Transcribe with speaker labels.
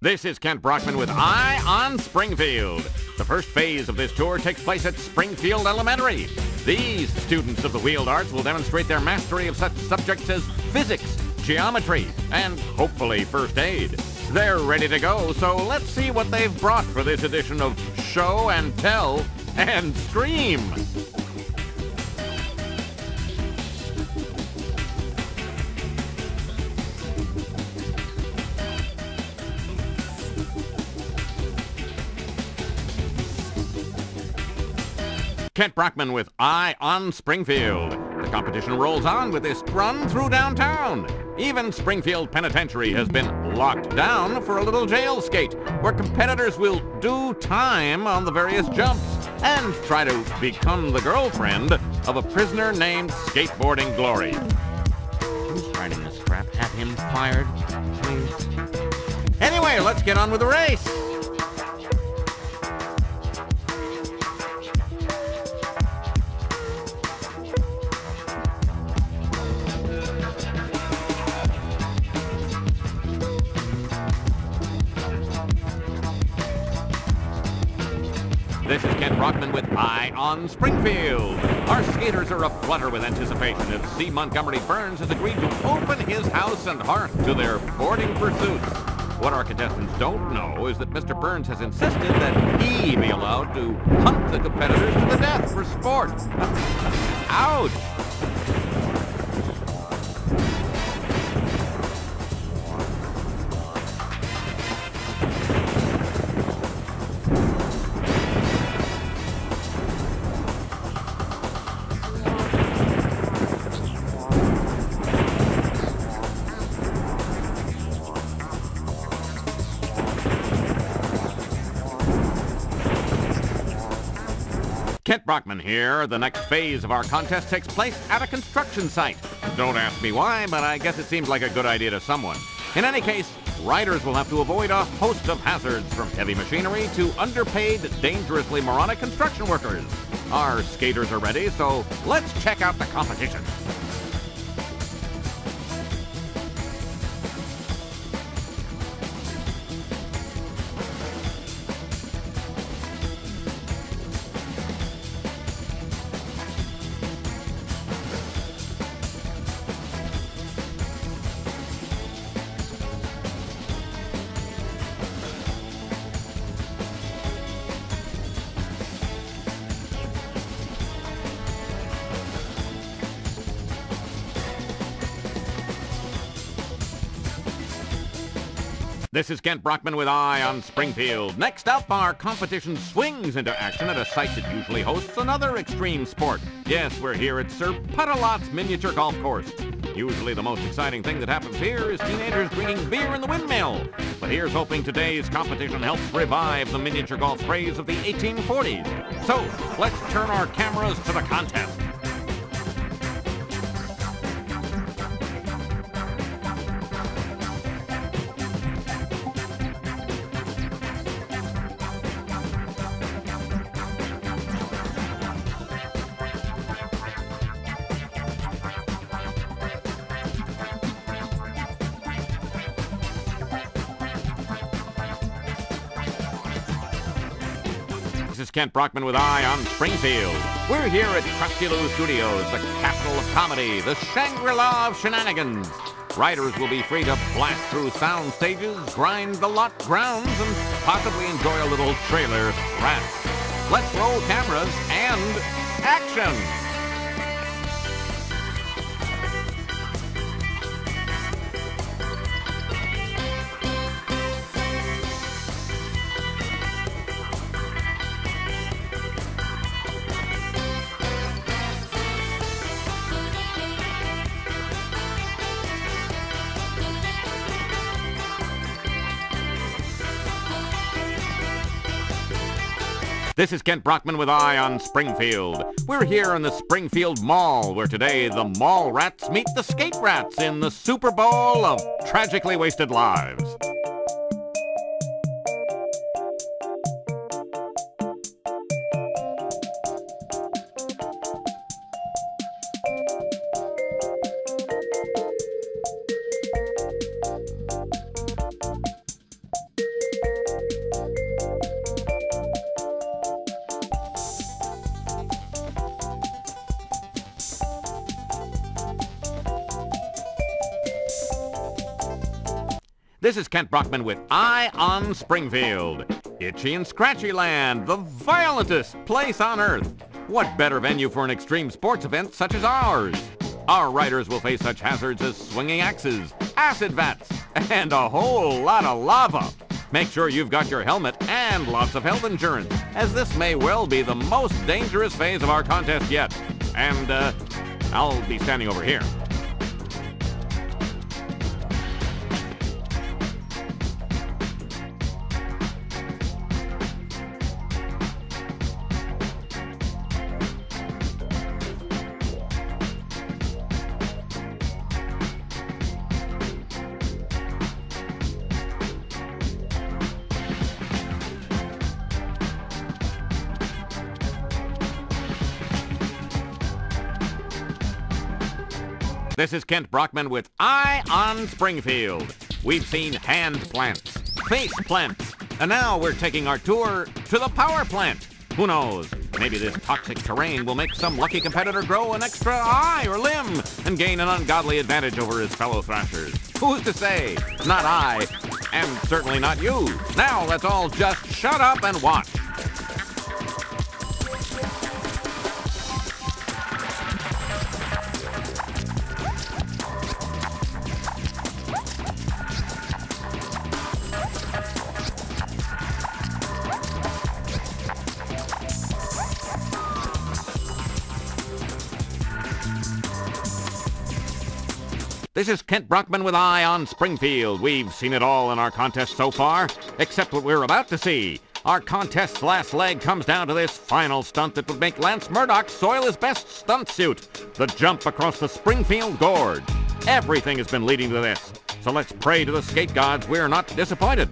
Speaker 1: This is Kent Brockman with Eye on Springfield. The first phase of this tour takes place at Springfield Elementary. These students of the Wheeled Arts will demonstrate their mastery of such subjects as physics, geometry, and hopefully first aid. They're ready to go, so let's see what they've brought for this edition of Show and Tell and Scream. Kent Brockman with Eye on Springfield. The competition rolls on with this run through downtown. Even Springfield Penitentiary has been locked down for a little jail skate, where competitors will do time on the various jumps and try to become the girlfriend of a prisoner named Skateboarding Glory. Who's riding this crap? Have him fired, please. Anyway, let's get on with the race. This is Kent Brockman with Eye on Springfield. Our skaters are aflutter with anticipation as C. Montgomery Burns has agreed to open his house and hearth to their boarding pursuits. What our contestants don't know is that Mr. Burns has insisted that he be allowed to hunt the competitors to the death for sport. Ouch! Kent Brockman here. The next phase of our contest takes place at a construction site. Don't ask me why, but I guess it seems like a good idea to someone. In any case, riders will have to avoid a host of hazards from heavy machinery to underpaid, dangerously moronic construction workers. Our skaters are ready, so let's check out the competition. This is Kent Brockman with Eye on Springfield. Next up, our competition swings into action at a site that usually hosts another extreme sport. Yes, we're here at Sir Putt-A-Lot's miniature golf course. Usually the most exciting thing that happens here is teenagers drinking beer in the windmill. But here's hoping today's competition helps revive the miniature golf craze of the 1840s. So, let's turn our cameras to the contest. This is Kent Brockman with Eye on Springfield. We're here at Krustylu Studios, the capital of comedy, the Shangri-La of shenanigans. Riders will be free to blast through sound stages, grind the lot grounds, and possibly enjoy a little trailer rap. Let's roll cameras and action! This is Kent Brockman with Eye on Springfield. We're here in the Springfield Mall, where today the mall rats meet the skate rats in the Super Bowl of tragically wasted lives. This is Kent Brockman with Eye on Springfield. Itchy and Scratchy Land, the violentest place on earth. What better venue for an extreme sports event such as ours? Our riders will face such hazards as swinging axes, acid vats, and a whole lot of lava. Make sure you've got your helmet and lots of health insurance, as this may well be the most dangerous phase of our contest yet. And, uh, I'll be standing over here. This is Kent Brockman with Eye on Springfield. We've seen hand plants, face plants, and now we're taking our tour to the power plant. Who knows? Maybe this toxic terrain will make some lucky competitor grow an extra eye or limb and gain an ungodly advantage over his fellow thrashers. Who's to say? Not I, and certainly not you. Now let's all just shut up and watch. This is Kent Brockman with Eye on Springfield. We've seen it all in our contest so far, except what we're about to see. Our contest's last leg comes down to this final stunt that would make Lance Murdoch soil his best stunt suit, the jump across the Springfield Gorge. Everything has been leading to this, so let's pray to the skate gods we're not disappointed.